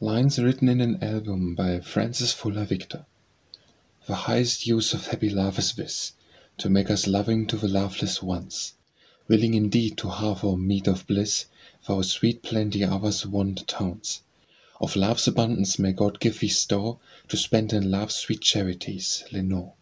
Lines written in an album by Frances Fuller Victor. The highest use of happy love is this, To make us loving to the loveless ones, Willing indeed to halve our meat of bliss, For our sweet plenty others want tones, Of love's abundance may God give thee store To spend in love's sweet charities, Lenore.